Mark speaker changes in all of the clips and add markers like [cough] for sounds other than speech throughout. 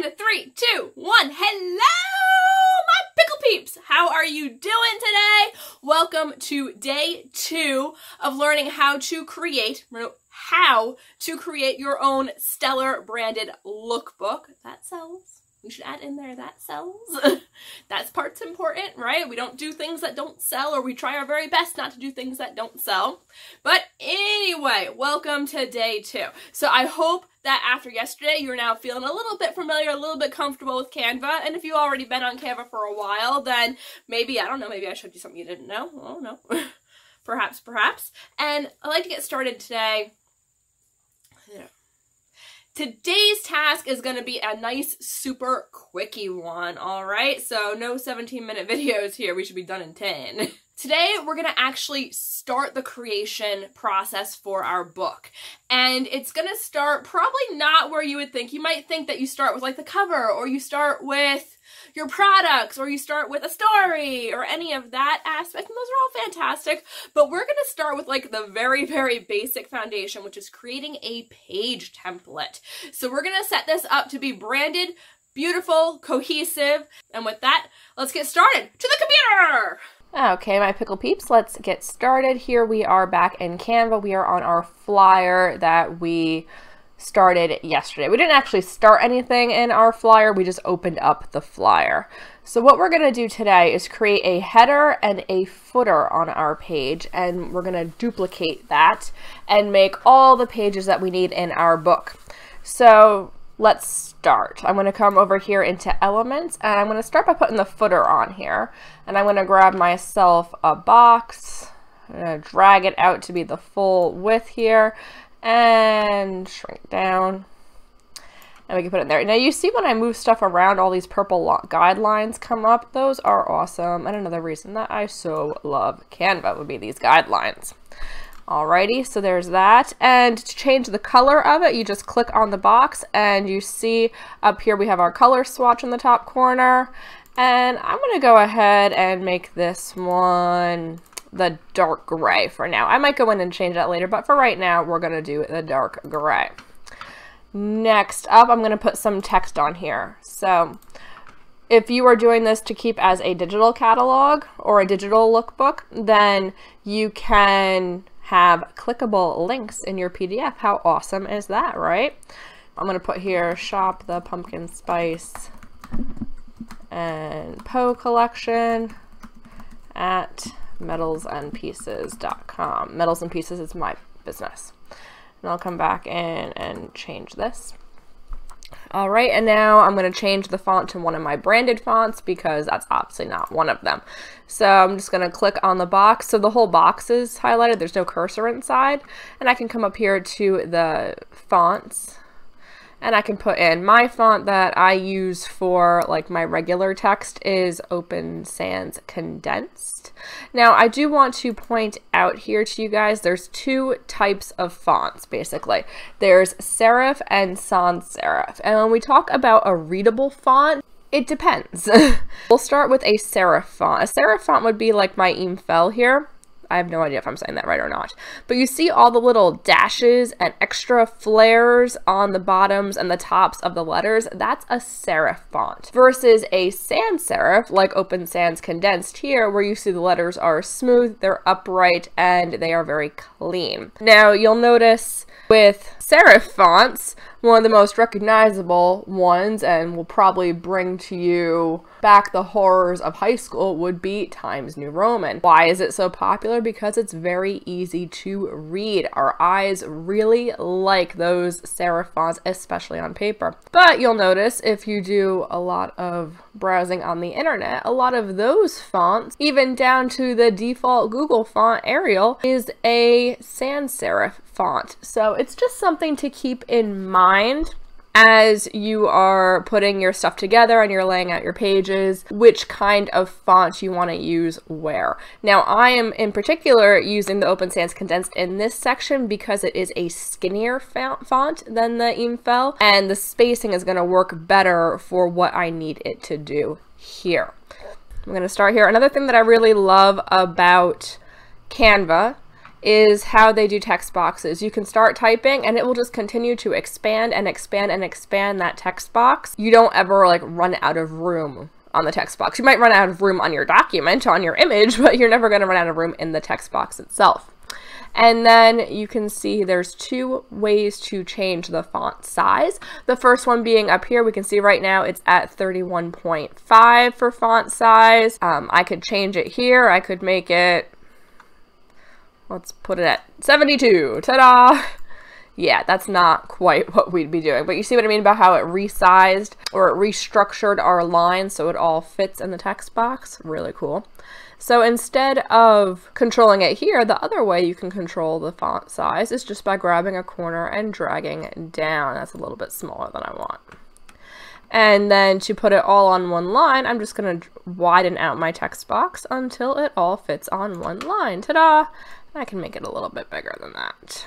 Speaker 1: Three, two, one. Hello, my pickle peeps. How are you doing today? Welcome to day two of learning how to create, how to create your own stellar branded lookbook. That sells we should add in there that sells. [laughs] That's part's important, right? We don't do things that don't sell or we try our very best not to do things that don't sell. But anyway, welcome to day two. So I hope that after yesterday you're now feeling a little bit familiar, a little bit comfortable with Canva. And if you've already been on Canva for a while, then maybe, I don't know, maybe I showed you something you didn't know. I don't know. [laughs] perhaps, perhaps. And I'd like to get started today Today's task is going to be a nice, super quickie one, alright? So no 17 minute [laughs] videos here, we should be done in 10. [laughs] Today, we're going to actually start the creation process for our book. And it's going to start probably not where you would think. You might think that you start with like the cover or you start with your products or you start with a story or any of that aspect. And those are all fantastic. But we're going to start with like the very, very basic foundation, which is creating a page template. So we're going to set this up to be branded, beautiful, cohesive. And with that, let's get started. To the computer!
Speaker 2: Okay, my pickle peeps, let's get started. Here we are back in Canva. We are on our flyer that we started yesterday. We didn't actually start anything in our flyer, we just opened up the flyer. So what we're going to do today is create a header and a footer on our page, and we're going to duplicate that and make all the pages that we need in our book. So let's start. I'm going to come over here into elements and I'm going to start by putting the footer on here. And I'm going to grab myself a box. I'm going to drag it out to be the full width here and shrink down. And we can put it in there. Now you see when I move stuff around, all these purple guidelines come up. Those are awesome. And another reason that I so love Canva would be these guidelines. Alrighty, so there's that. And to change the color of it, you just click on the box and you see up here we have our color swatch in the top corner. And I'm going to go ahead and make this one the dark gray for now. I might go in and change that later, but for right now, we're going to do the dark gray. Next up, I'm going to put some text on here. So if you are doing this to keep as a digital catalog or a digital lookbook, then you can have clickable links in your PDF. How awesome is that, right? I'm going to put here shop the pumpkin spice and Poe collection at metalsandpieces.com. Metals and Pieces is my business. And I'll come back in and change this. All right, and now I'm going to change the font to one of my branded fonts because that's obviously not one of them. So I'm just going to click on the box. So the whole box is highlighted. There's no cursor inside. And I can come up here to the fonts and I can put in my font that I use for like my regular text is Open Sans Condensed. Now I do want to point out here to you guys there's two types of fonts basically. There's serif and sans serif and when we talk about a readable font it depends. [laughs] we'll start with a serif font. A serif font would be like my IM Fell here. I have no idea if I'm saying that right or not. But you see all the little dashes and extra flares on the bottoms and the tops of the letters. That's a serif font versus a sans serif like Open Sans Condensed here where you see the letters are smooth, they're upright, and they are very clean. Now you'll notice with serif fonts, one of the most recognizable ones and will probably bring to you back the horrors of high school would be Times New Roman. Why is it so popular? Because it's very easy to read. Our eyes really like those serif fonts, especially on paper. But you'll notice if you do a lot of browsing on the internet, a lot of those fonts, even down to the default Google font Arial, is a sans serif font. So it's just something to keep in mind as you are putting your stuff together and you're laying out your pages, which kind of font you want to use where. Now, I am in particular using the Open Sans Condensed in this section because it is a skinnier font than the IM Fell, and the spacing is going to work better for what I need it to do here. I'm going to start here. Another thing that I really love about Canva is how they do text boxes. You can start typing and it will just continue to expand and expand and expand that text box. You don't ever like run out of room on the text box. You might run out of room on your document, on your image, [laughs] but you're never going to run out of room in the text box itself. And then you can see there's two ways to change the font size. The first one being up here, we can see right now it's at 31.5 for font size. Um, I could change it here. I could make it, let's put it at 72. Ta-da! yeah, that's not quite what we'd be doing. But you see what I mean about how it resized or it restructured our line so it all fits in the text box? Really cool. So instead of controlling it here, the other way you can control the font size is just by grabbing a corner and dragging it down. That's a little bit smaller than I want. And then to put it all on one line, I'm just going to widen out my text box until it all fits on one line. Ta-da! I can make it a little bit bigger than that.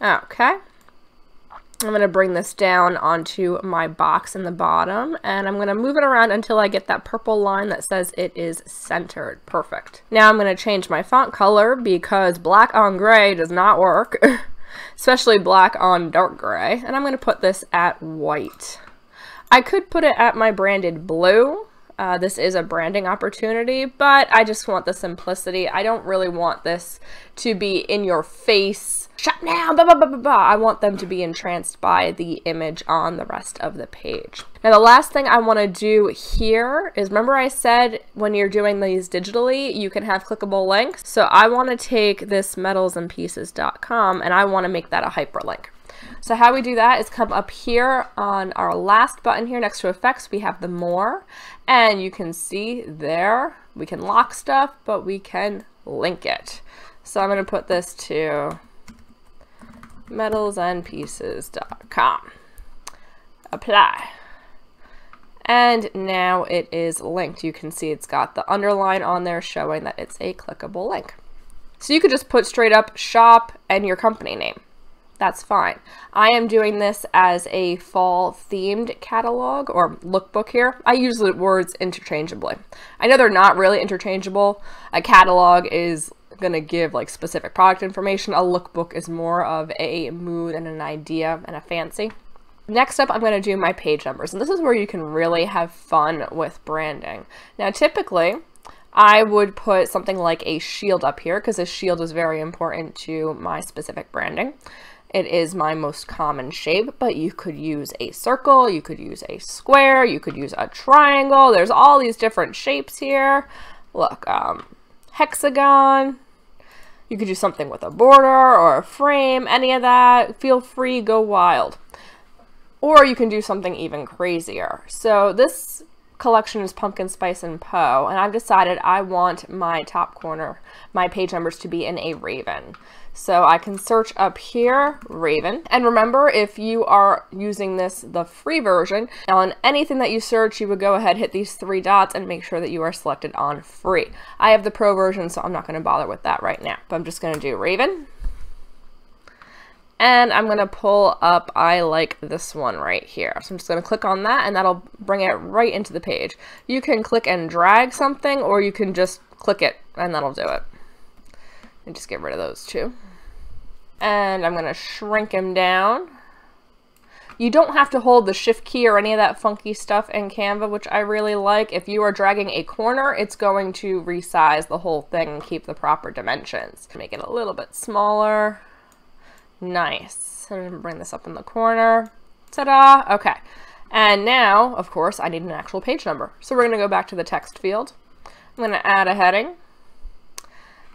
Speaker 2: Okay. I'm going to bring this down onto my box in the bottom and I'm going to move it around until I get that purple line that says it is centered. Perfect. Now I'm going to change my font color because black on gray does not work, [laughs] especially black on dark gray. And I'm going to put this at white. I could put it at my branded blue. Uh, this is a branding opportunity, but I just want the simplicity. I don't really want this to be in your face shut now, blah, blah, blah, blah, blah. I want them to be entranced by the image on the rest of the page. Now, the last thing I want to do here is remember I said when you're doing these digitally, you can have clickable links. So I want to take this metalsandpieces.com and I want to make that a hyperlink. So how we do that is come up here on our last button here next to effects, we have the more, and you can see there, we can lock stuff, but we can link it. So I'm going to put this to metalsandpieces.com. Apply. And now it is linked. You can see it's got the underline on there showing that it's a clickable link. So you could just put straight up shop and your company name. That's fine. I am doing this as a fall themed catalog or lookbook here. I use the words interchangeably. I know they're not really interchangeable. A catalog is going to give like specific product information. A lookbook is more of a mood and an idea and a fancy. Next up, I'm going to do my page numbers, and this is where you can really have fun with branding. Now, typically, I would put something like a shield up here because a shield is very important to my specific branding. It is my most common shape, but you could use a circle, you could use a square, you could use a triangle. There's all these different shapes here. Look, um, hexagon, you could do something with a border or a frame, any of that. Feel free, go wild. Or you can do something even crazier. So this collection is Pumpkin Spice and Poe, and I've decided I want my top corner, my page numbers to be in a raven. So I can search up here, Raven. And remember, if you are using this, the free version, on anything that you search, you would go ahead, hit these three dots and make sure that you are selected on free. I have the pro version, so I'm not gonna bother with that right now. But I'm just gonna do Raven. And I'm gonna pull up, I like this one right here. So I'm just gonna click on that and that'll bring it right into the page. You can click and drag something or you can just click it and that'll do it. And just get rid of those two. And I'm going to shrink him down. You don't have to hold the shift key or any of that funky stuff in Canva, which I really like. If you are dragging a corner, it's going to resize the whole thing and keep the proper dimensions. Make it a little bit smaller. Nice. I'm gonna bring this up in the corner. Ta-da! Okay. And now, of course, I need an actual page number. So we're gonna go back to the text field. I'm gonna add a heading.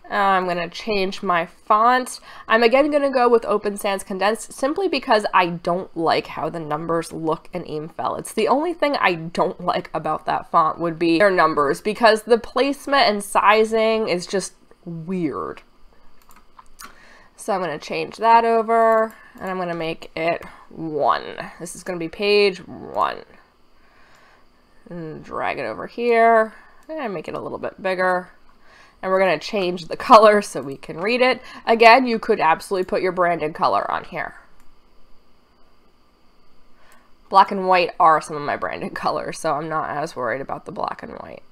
Speaker 2: I'm going to change my font. I'm again going to go with Open Sans Condensed simply because I don't like how the numbers look in IM Fell. It's the only thing I don't like about that font would be their numbers because the placement and sizing is just weird. So I'm going to change that over and I'm going to make it one. This is going to be page one. And drag it over here and make it a little bit bigger and we're going to change the [laughs] color so we can read it. Again, you could absolutely put your branded color on here. Black and white are some of my branded [laughs] colors, so I'm not as worried about the black and white.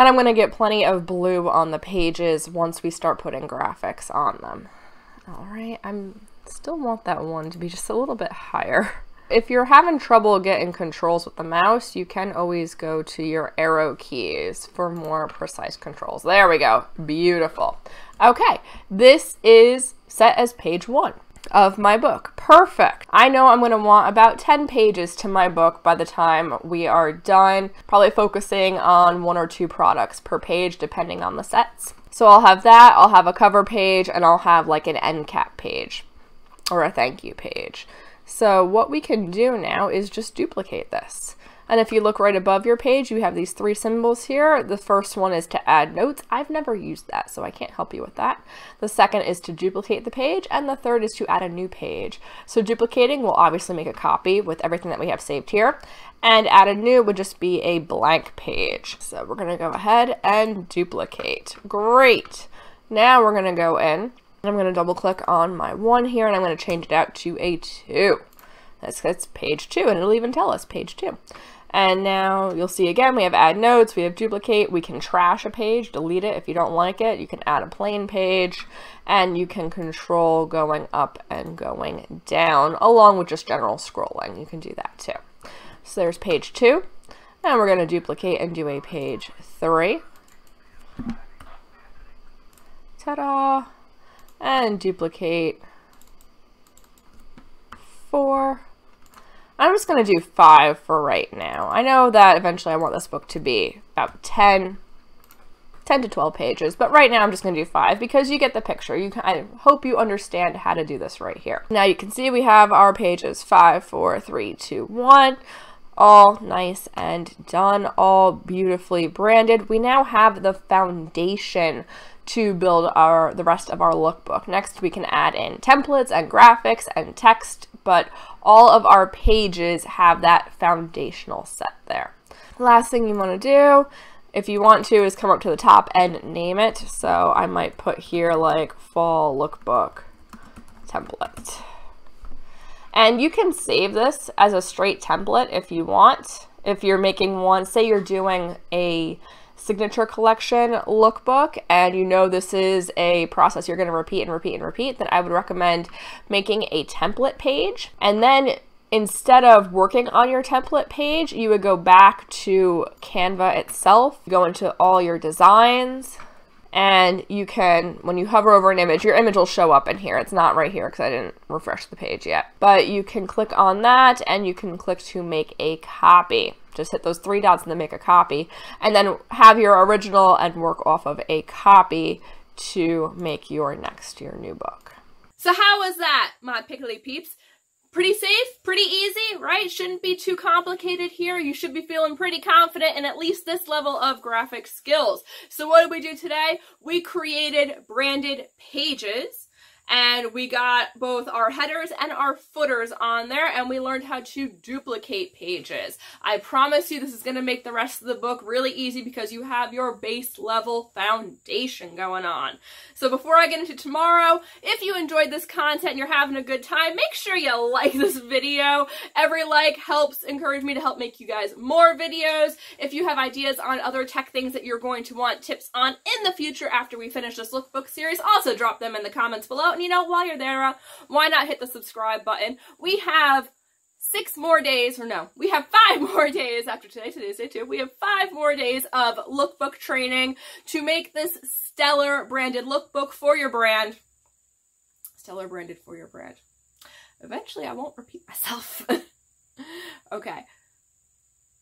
Speaker 2: And I'm going to get plenty of blue on the pages once we start putting graphics on them. All right, I'm still want that one to be just a little bit higher. [laughs] If you're having trouble getting controls with the mouse, you can always go to your arrow keys for more precise controls. There we go. Beautiful. Okay, this is set as page one of my book. Perfect. I know I'm going to want about 10 pages to my book by the time we are done, probably focusing on one or two products per page depending on the sets. So I'll have that, I'll have a cover page, and I'll have like an end cap page or a thank you page. So what we can do now is just duplicate this. And if you look right above your page, you have these three symbols here. The first one is to add notes. I've never used that, so I can't help you with that. The second is to duplicate the page, and the third is to add a new page. So duplicating will obviously make a copy with everything that we have saved here, and add a new would just be a blank page. So we're gonna go ahead and duplicate. Great. Now we're gonna go in, I'm gonna double click on my one here, and I'm gonna change it out to a two. That's, that's page two, and it'll even tell us page two. And now you'll see again, we have add notes, we have duplicate, we can trash a page, delete it if you don't like it. You can add a plain page, and you can control going up and going down, along with just general scrolling. You can do that too. So there's page two. And we're going to duplicate and do a page three. Ta-da! And duplicate four. I'm just going to do five for right now. I know that eventually I want this book to be about 10, 10 to 12 pages, but right now I'm just going to do five because you get the picture. You can, I hope you understand how to do this right here. Now you can see we have our pages five, four, three, two, one all nice and done, all beautifully branded. We now have the foundation to build our the rest of our lookbook. Next, we can add in templates and graphics and text, but all of our pages have that foundational set there. Last thing you want to do, if you want to, is come up to the top and name it. So I might put here like fall lookbook template. And you can save this as a straight template if you want. If you're making one, say you're doing a signature collection lookbook and you know this is a process you're going to repeat and repeat and repeat, then I would recommend making a template page. And then instead of working on your template page, you would go back to Canva itself, go into all your designs, and you can, when you hover over an image, your image will show up in here. It's not right here because I didn't refresh the page yet. But you can click on that and you can click to make a copy. Just hit those three dots and then make a copy. And then have your original and work off of a copy to make your next, your new book.
Speaker 1: So how was that, my pickly peeps? Pretty safe, pretty easy, right? Shouldn't be too complicated here. You should be feeling pretty confident in at least this level of graphic skills. So what did we do today? We created branded pages and we got both our headers and our footers on there and we learned how to duplicate pages. I promise you this is going to make the rest of the book really easy because you have your base level foundation going on. So before I get into tomorrow, if you enjoyed this content and you're having a good time, make sure you [laughs] like this video. Every like helps encourage me to help make you guys more videos. If you have ideas on other tech things that you're going to want tips on in the future after we finish this lookbook series, also drop them in the comments below and you know, while you're there, uh, why not hit the subscribe button? We have six more days, or no, we have five [laughs] more days after today, today's day two, we have five more days of lookbook training to make this stellar branded lookbook for your brand. Stellar branded for your brand. Eventually, I won't repeat myself. [laughs] okay,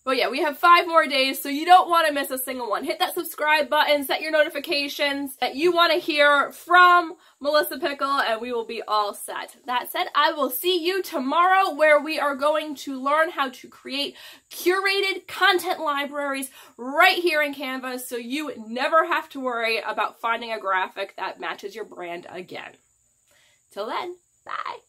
Speaker 1: but yeah, we have five more days, so you don't want to miss a single one. Hit that subscribe button, set your notifications that you want to hear from Melissa Pikul, and we will be all set. That said, I will see you tomorrow where we are going to learn how to create curated content libraries right here in Canva so you never have to worry about finding a graphic that matches your brand again. Till then, bye!